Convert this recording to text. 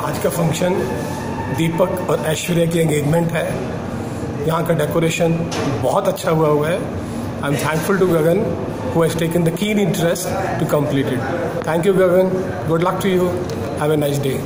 आज का फ़ंक्शन दीपक और ऐश्वर्या की एंगेजमेंट है यहाँ का डेकोरेशन बहुत अच्छा हुआ हुआ है I am thankful to Gagan who has taken the keen interest to complete it. Thank you, Gagan. Good luck to you. Have a nice day.